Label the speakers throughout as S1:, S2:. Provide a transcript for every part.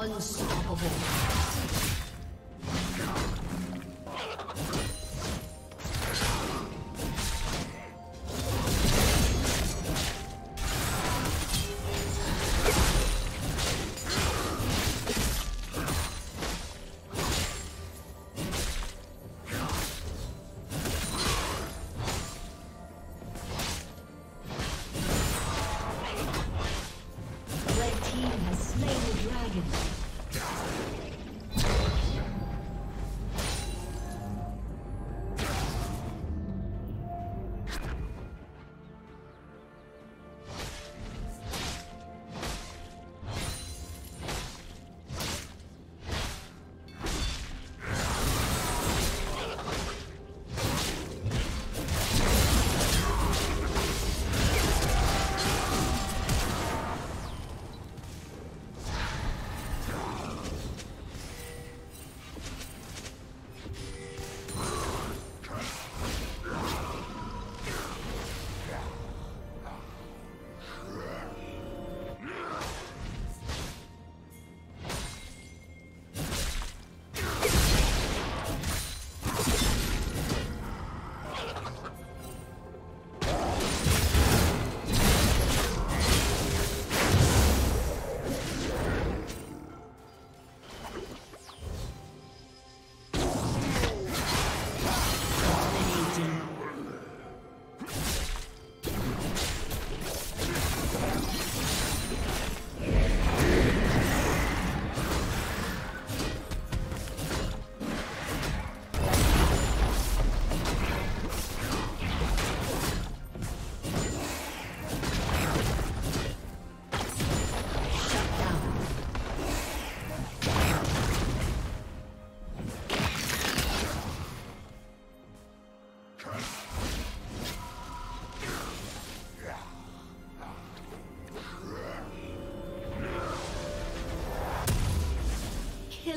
S1: Unstoppable.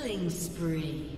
S1: Killing spree.